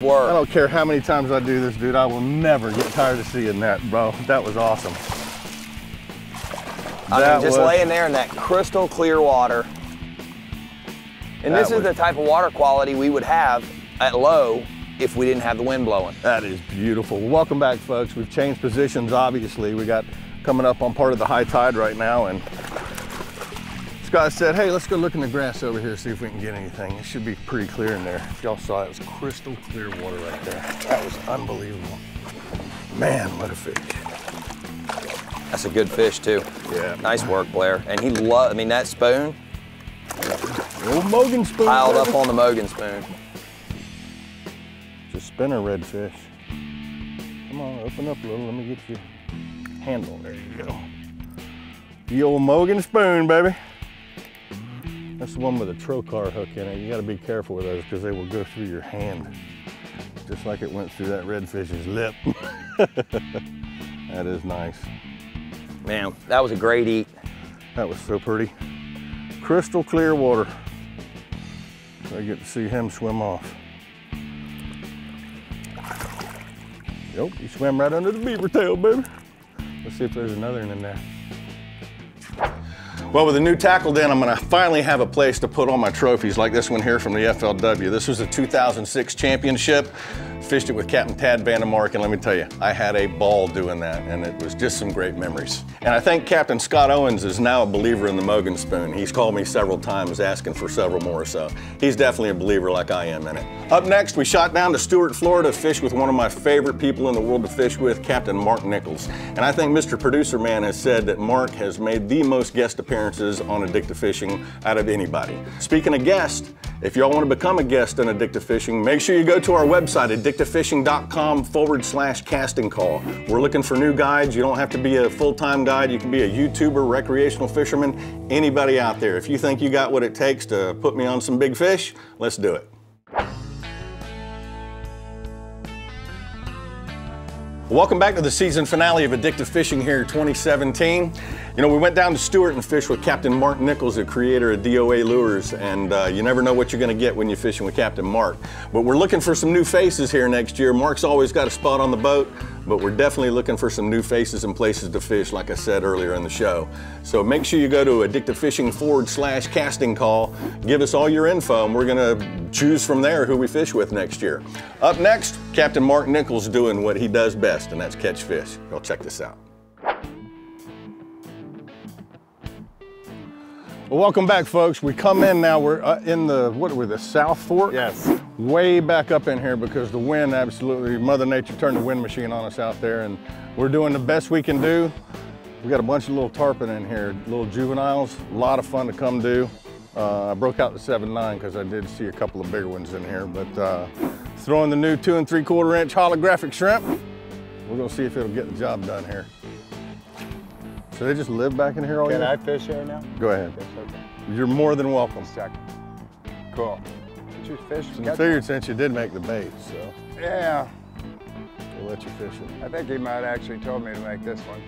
I don't care how many times I do this, dude. I will never get tired of seeing that, bro. That was awesome. I That mean, just was- laying there in that crystal clear water. And this That is was- the type of water quality we would have at low if we didn't have the wind blowing. That is beautiful. Welcome back, folks. We've changed positions, obviously. We got coming up on part of the high tide right now, and Scott said, hey, let's go look in the grass over here, see if we can get anything. It should be pretty clear in there. If y'all saw it, was crystal clear water right there. That was unbelievable. Man, what a fish. That's a good fish too. Yeah. Nice work, Blair. And he loved, I mean, that spoon Old Mogan spoon. piled baby. up on the Mogan spoon. It's a spinner redfish. Come on, open up a little. Let me get your handle. There you go. The old Mogan spoon, baby. That's the one with a Trokar hook in it. You gotta be careful with those because they will go through your hand. Just like it went through that redfish's lip. that is nice. Man, that was a great eat. That was so pretty. Crystal clear water. I get to see him swim off. Yep, he swam right under the beaver tail, baby. Let's see if there's another one in there. Well, with the new tackle den, I'm gonna finally have a place to put all my trophies like this one here from the FLW. This was a 2006 championship. Fished it with Captain Tad Vandemark, and let me tell you, I had a ball doing that, and it was just some great memories. And I think Captain Scott Owens is now a believer in the Mogan Spoon. He's called me several times asking for several more, so he's definitely a believer like I am in it. Up next, we shot down to Stuart, Florida to fish with one of my favorite people in the world to fish with, Captain Mark Nichols. And I think Mr. Producer Man has said that Mark has made the most guest appearances on Addictive Fishing out of anybody. Speaking of guests, if y'all want to become a guest on Addictive Fishing, make sure you go to our website, addictivefishing.com forward slash casting call. We're looking for new guides. You don't have to be a full-time guide. You can be a YouTuber, recreational fisherman, anybody out there. If you think you got what it takes to put me on some big fish, let's do it. Welcome back to the season finale of Addictive Fishing here 2017. You know, we went down to Stuart and fished with Captain Mark Nichols, the creator of DOA Lures, and uh, you never know what you're going to get when you're fishing with Captain Mark. But we're looking for some new faces here next year. Mark's always got a spot on the boat, but we're definitely looking for some new faces and places to fish, like I said earlier in the show. So make sure you go to Addictive Fishing forward slash casting call, give us all your info, and we're going to choose from there who we fish with next year. Up next, Captain Mark Nichols doing what he does best, and that's catch fish. Y'all check this out. Well, welcome back, folks. We come in now. We're uh, in the what are we? The South Fork. Yes. Way back up in here because the wind absolutely, Mother Nature turned the wind machine on us out there, and we're doing the best we can do. We got a bunch of little tarpon in here, little juveniles. A lot of fun to come do. Uh, I broke out the 7.9 because I did see a couple of bigger ones in here, but uh, throwing the new two and three quarter inch holographic shrimp. We're gonna see if it'll get the job done here. So they just live back in here all Can year? I fish here now? Go ahead. Fish, okay. You're more than welcome. Second. Cool. Did you fish? I catch figured since you did make the bait, so? Yeah. we'll let you fish it. I think he might actually told me to make this one.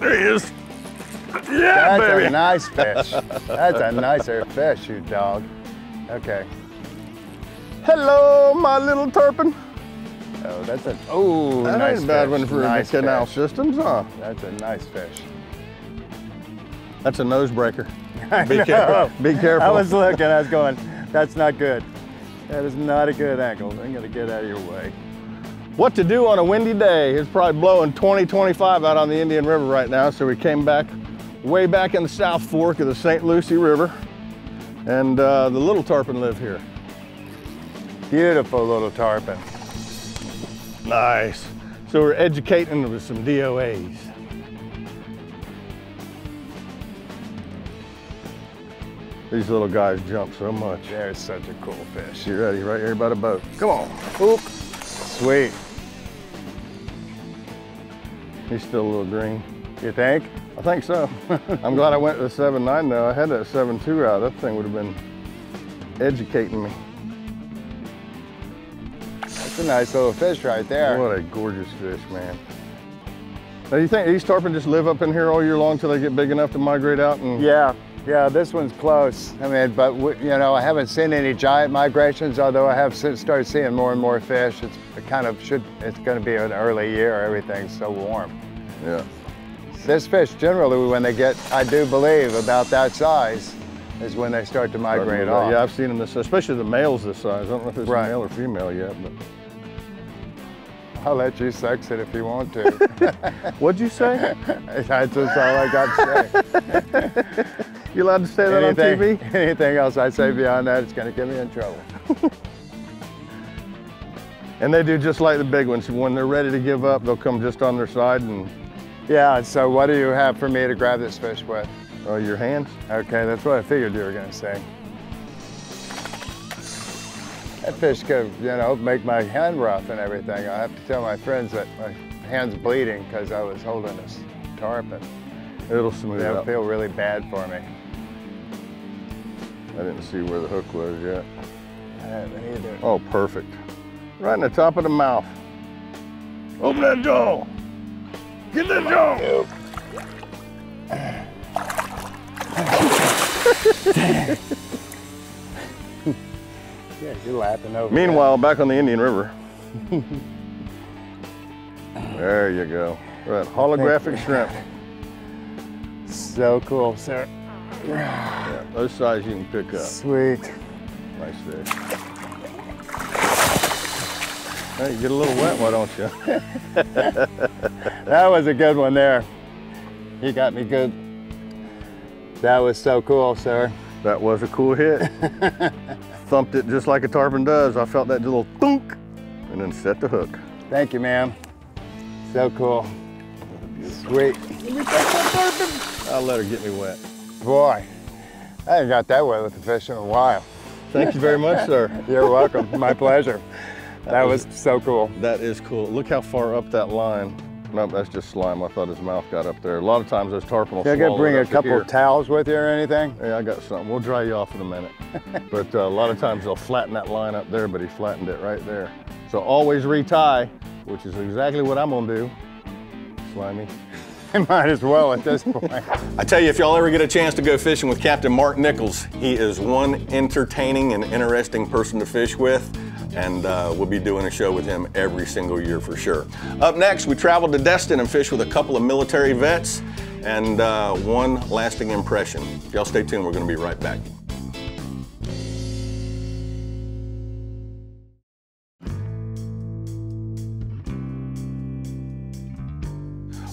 There he is. Yeah, That's baby. a nice fish. That's a nicer fish, you dog. Okay. Hello, my little tarpon. Oh, that's a oh That nice ain't a bad fish. one for nice the canal fish. systems, huh? That's a nice fish. That's a nose breaker. I Be know. careful. Be careful. I was looking. I was going. That's not good. That is not a good angle. I'm gonna get out of your way. What to do on a windy day? It's probably blowing 20, 25 out on the Indian River right now, so we came back way back in the South Fork of the St. Lucie River, and uh, the little tarpon live here. Beautiful little tarpon. Nice. So we're educating them with some DOAs. These little guys jump so much. There's such a cool fish. You ready? Right here by the boat. Come on. Oop. Sweet. He's still a little green. You think? I think so. I'm glad I went to the 7.9 though. I had that 7.2 out. That thing would have been educating me. That's a nice little fish right there. What a gorgeous fish, man. Now, you think these tarpon just live up in here all year long till they get big enough to migrate out? And Yeah, Yeah, this one's close. I mean, but you know, I haven't seen any giant migrations. Although I have started seeing more and more fish. It's it kind of should. It's going to be an early year. Everything's so warm. Yeah. This fish generally, when they get, I do believe, about that size, is when they start to migrate off. Yeah, I've seen them this, especially the males this size. I don't know if it's Right. male or female yet, but. I'll let you sex it if you want to. What'd you say? That's just all I got to say. you allowed to say that anything, on TV? anything else I say beyond that, it's going to get me in trouble. And they do just like the big ones. When they're ready to give up, they'll come just on their side and, Yeah, so what do you have for me to grab this fish with? uh, your hands. Okay, that's what I figured you were going to say. That fish could, you know, make my hand rough and everything. I have to tell my friends that my hand's bleeding because I was holding this tarpon. It'll smooth They'll out. feel really bad for me. I didn't see where the hook was yet. I haven't either. Oh, perfect. Right in the top of the mouth. Open that jaw. Get that jaw. Yeah, you're laughing over Meanwhile, back on the Indian River. there you go. Right, holographic shrimp. So cool, sir. Yeah, those size you can pick up. Sweet. Nice fish. Hey, you get a little wet, why don't you? That was a good one there. You got me good. That was so cool, sir. That was a cool hit. Thumped it just like a tarpon does. I felt that little thunk and then set the hook. Thank you, ma'am. So cool. Sweet. I'll let her get me wet. Boy, I ain't got that wet with the fish in a while. Thank you very much, sir. You're welcome. My pleasure. That was so cool. That is cool. Look how far up that line. Nope, that's just slime. I thought his mouth got up there. A lot of times those tarpon will You gotta swallow bring a couple here. of towels with you or anything? Yeah, I got something. We'll dry you off in a minute. but uh, a lot of times they'll flatten that line up there, but he flattened it right there. So always retie, which is exactly what I'm gonna do. Slimy. Might as well at this point. I tell you, if y'all ever get a chance to go fishing with Captain Mark Nichols, he is one entertaining and interesting person to fish with. And uh, we'll be doing a show with him every single year for sure. Up next, we traveled to Destin and fished with a couple of military vets and uh, one lasting impression. Y'all stay tuned, we're gonna be right back.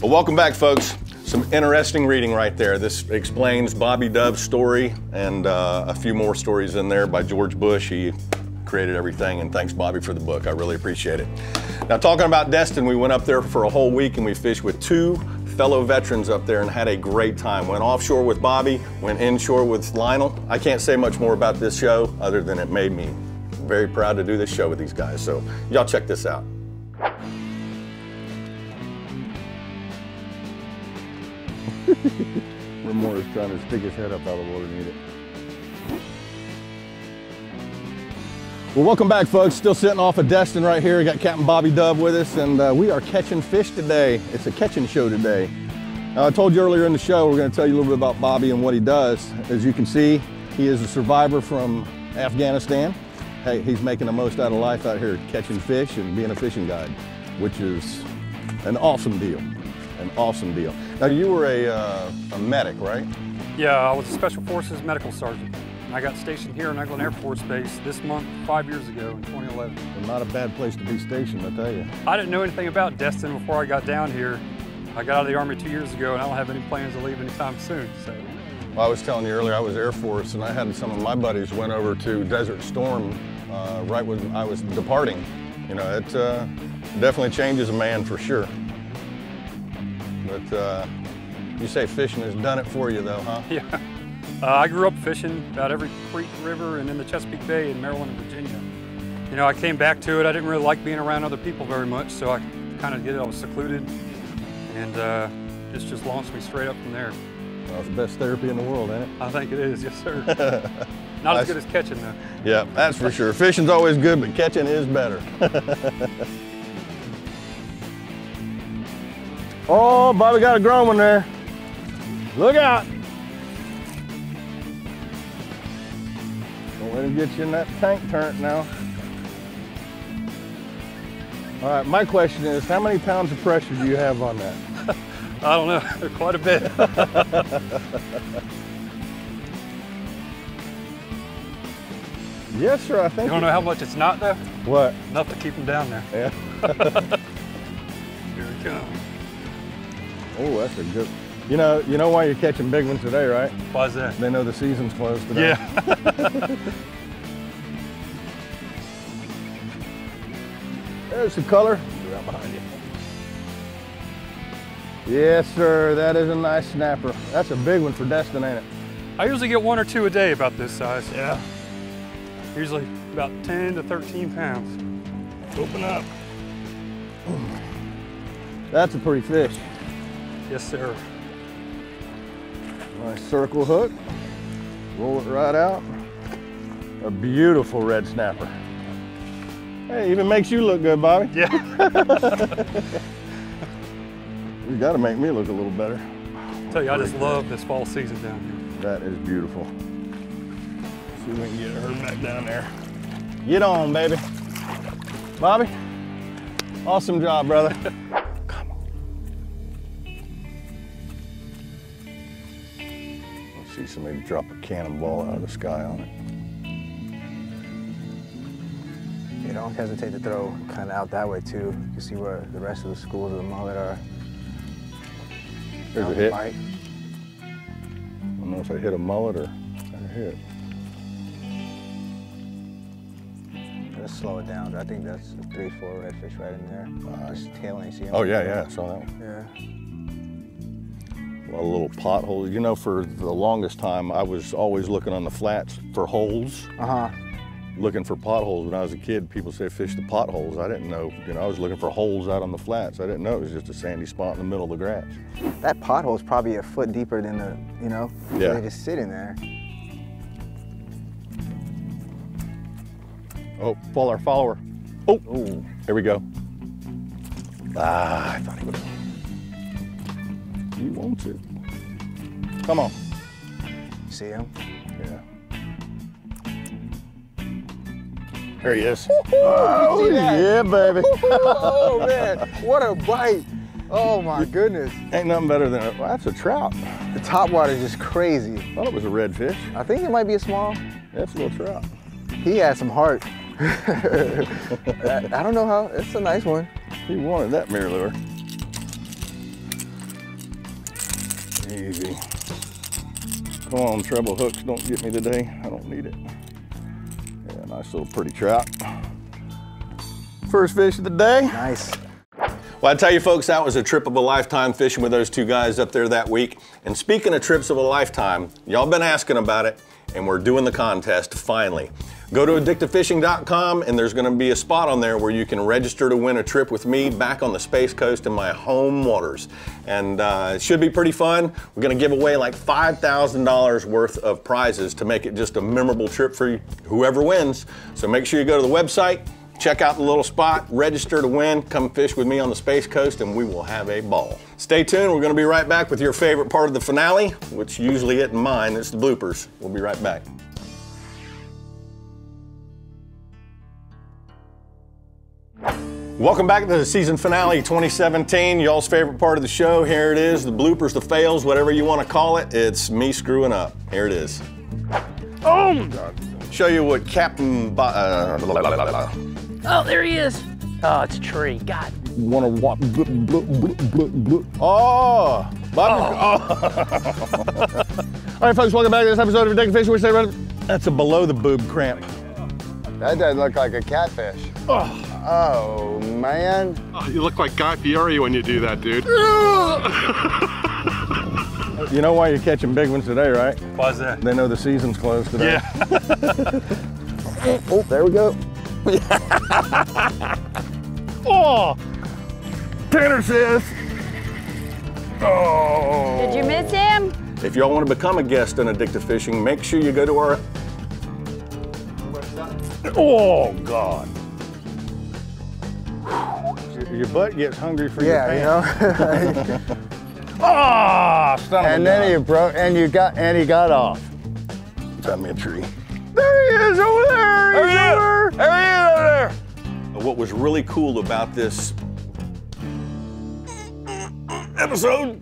Well, welcome back, folks. Some interesting reading right there. This explains Bobby Dove's story and uh, a few more stories in there by George Bush. He created everything, and thanks, Bobby, for the book. I really appreciate it. Now, talking about Destin, we went up there for a whole week and we fished with two fellow veterans up there and had a great time. Went offshore with Bobby, went inshore with Lionel. I can't say much more about this show other than it made me very proud to do this show with these guys. So, y'all check this out. Ramor is trying to stick his head up out of the water to eat it. Well, welcome back, folks. Still sitting off of Destin right here. We got Captain Bobby Dove with us, and uh, we are catching fish today. It's a catching show today. Now, I told you earlier in the show, we're going to tell you a little bit about Bobby and what he does. As you can see, he is a survivor from Afghanistan. Hey, he's making the most out of life out here catching fish and being a fishing guide, which is an awesome deal. An awesome deal. Now, you were a, uh, a medic, right? Yeah, I was a Special Forces medical sergeant. I got stationed here in Eglin Air Force Base this month, five years ago in 2011. Well, not a bad place to be stationed, I tell you. I didn't know anything about Destin before I got down here. I got out of the Army two years ago and I don't have any plans to leave anytime soon. So, Well, I was telling you earlier, I was Air Force, and I had some of my buddies went over to Desert Storm uh, right when I was departing. You know, it uh, definitely changes a man for sure. But uh, you say fishing has done it for you, though, huh? yeah. Uh, I grew up fishing about every creek, river, and in the Chesapeake Bay in Maryland and Virginia. You know, I came back to it. I didn't really like being around other people very much, so I kind of get it. I was secluded, and uh, this just launched me straight up from there. Well, it's the best therapy in the world, ain't it? I think it is, yes, sir. Not as good as catching, though. Yeah, that's for sure. Fishing's always good, but catching is better. oh, Bobby got a grown one there. Look out. Gonna get you in that tank turret now. All right, my question is, how many pounds of pressure do you have on that? I don't know, quite a bit. Yes, sir, I think. You don't know how much it's not though? What? Enough to keep them down there. Yeah. Here we go. Oh, that's a good. You know, you know why you're catching big ones today, right? Why's that? They know the season's closed today. Yeah. There's the color. Right behind you. Yes, sir. That is a nice snapper. That's a big one for Destin, ain't it? I usually get one or two a day about this size. Yeah. Usually about 10 to 13 pounds. Open up. That's a pretty fish. Yes, sir. Nice circle hook. Roll it right out. A beautiful red snapper. Hey, even makes you look good, Bobby. Yeah. You gotta make me look a little better. tell you, I just love this fall season down here. That is beautiful. See if we can get her back down there. Get on, baby. Bobby, awesome job, brother. Come on. I see somebody drop a cannonball out of the sky on it. Don't hesitate to throw kind of out that way too. You can see where the rest of the schools of the mullet are. There's a hit. bite. I don't know if I hit a mullet or a hit. Let's slow it down. I think that's a three, four redfish right in there. Just tail ain't see. Oh yeah, yeah, I saw that one. Yeah. A lot of little potholes. You know, for the longest time, I was always looking on the flats for holes. Uh huh. Looking for potholes when I was a kid. People say fish the potholes. I didn't know. You know, I was looking for holes out on the flats. I didn't know it was just a sandy spot in the middle of the grass. That pothole's probably a foot deeper than the, you know, Yeah. they just sit in there. Oh, follow our follower. Oh, Ooh. here we go. Ah, I thought he would. He wants it. Come on. See him? Yeah. There he is. Oh, oh yeah, baby. oh man, what a bite! Oh my goodness. Ain't nothing better than a, well, that's a trout. The top water is just crazy. Thought it was a redfish. I think it might be a small. That's a little trout. He had some heart. I, I don't know how. It's a nice one. He wanted that MirrOlure. Easy. Come on, treble hooks, don't get me today. I don't need it. Nice little pretty trout. First fish of the day. Nice. Well, I tell you folks, that was a trip of a lifetime fishing with those two guys up there that week. And speaking of trips of a lifetime, y'all been asking about it, and we're doing the contest finally. Go to addictivefishing.com and there's gonna be a spot on there where you can register to win a trip with me back on the Space Coast in my home waters. And uh, it should be pretty fun. We're gonna give away like $5,000 worth of prizes to make it just a memorable trip for whoever wins. So make sure you go to the website, Check out the little spot, register to win, come fish with me on the Space Coast, and we will have a ball. Stay tuned, we're gonna be right back with your favorite part of the finale, which usually isn't mine, it's the bloopers. We'll be right back. Welcome back to the season finale 2017, y'all's favorite part of the show. Here it is, the bloopers, the fails, whatever you want to call it. It's me screwing up. Here it is. Oh my God. Show you what Captain Bo- uh, Oh, there he is. Oh, it's a tree. God. want to walk. Bl- bl- bl- bl- bl- oh, Bob. Oh. All right, folks, welcome back to this episode of Addicted Fishing. Which they run. That's a below the boob cramp. That doesn't look like a catfish. Oh, Oh, man. Oh, you look like Guy Fieri when you do that, dude. You know why you're catching big ones today, right? Why's that? They know the season's closed today. Yeah. Oh, there we go. oh, Tanner says. Oh. Did you miss him? If y'all want to become a guest on Addictive Fishing, make sure you go to our. Oh God! Your, your butt gets hungry for Yeah, your you pants. know? Ah, son of And then gun. he broke, and you got, and he got off. Got me a tree. There he He's over there! He's over! There he is over there. What was really cool about this episode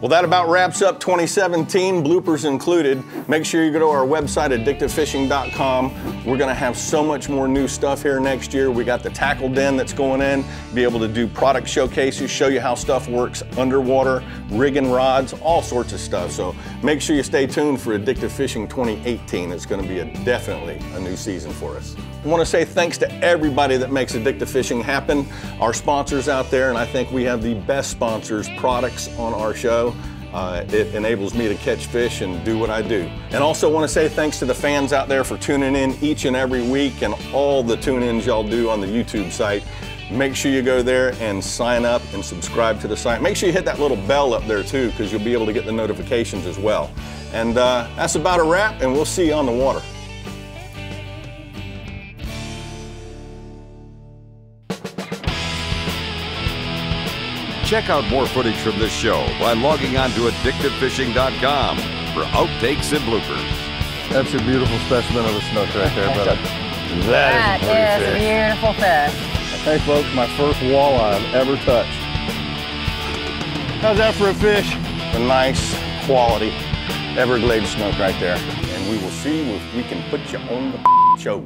well, that about wraps up 2017, bloopers included. Make sure you go to our website, addictivefishing.com. We're gonna have so much more new stuff here next year. We got the tackle den that's going in, be able to do product showcases, show you how stuff works underwater, rigging rods, all sorts of stuff. So make sure you stay tuned for Addictive Fishing 2018. It's gonna be a, definitely a new season for us. I wanna say thanks to everybody that makes Addictive Fishing happen, our sponsors out there, and I think we have the best sponsors, products on our show. Uh, it enables me to catch fish and do what I do. And also want to say thanks to the fans out there for tuning in each and every week and all the tune-ins y'all do on the YouTube site. Make sure you go there and sign up and subscribe to the site. Make sure you hit that little bell up there too because you'll be able to get the notifications as well. And uh, that's about a wrap and we'll see you on the water. Check out more footage from this show by logging on to addictivefishing.com for outtakes and bloopers. That's a beautiful specimen of a snook right there, brother. That is a beautiful fish. Hey folks, my first walleye I've ever touched. How's that for a fish? A nice quality Everglades snook right there. And we will see if we can put you on the show.